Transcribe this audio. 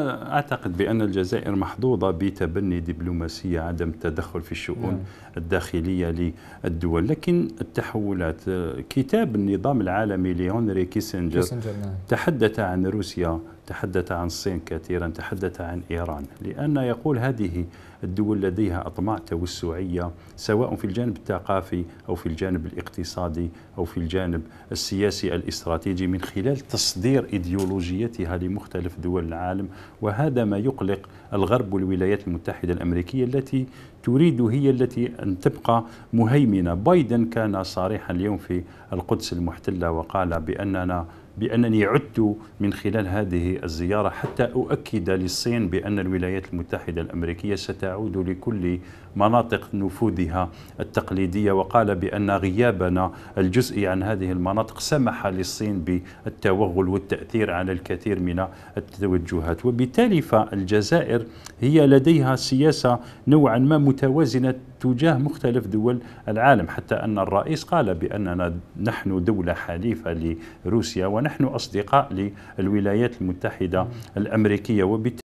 أعتقد بأن الجزائر محظوظة بتبني دبلوماسية عدم التدخل في الشؤون نعم. الداخلية للدول لكن التحولات كتاب النظام العالمي لهنري كيسنجر, كيسنجر نعم. تحدث عن روسيا تحدث عن الصين كثيرا تحدث عن إيران. لأن يقول هذه الدول لديها أطماع توسعية سواء في الجانب الثقافي أو في الجانب الاقتصادي أو في الجانب السياسي الاستراتيجي من خلال تصدير إيديولوجيتها لمختلف دول العالم. وهذا ما يقلق الغرب والولايات المتحدة الأمريكية التي تريد هي التي أن تبقى مهيمنة. بايدن كان صريحا اليوم في القدس المحتلة وقال بأننا بأنني عدت من خلال هذه الزيارة حتى أؤكد للصين بأن الولايات المتحدة الأمريكية ستعود لكل مناطق نفوذها التقليدية وقال بأن غيابنا الجزئي عن هذه المناطق سمح للصين بالتوغل والتأثير على الكثير من التوجهات. وبالتالي فالجزائر هي لديها سياسة نوعا ما متوازنة تجاه مختلف دول العالم حتى أن الرئيس قال بأننا نحن دولة حليفة لروسيا ونحن أصدقاء للولايات المتحدة الأمريكية وبالتالي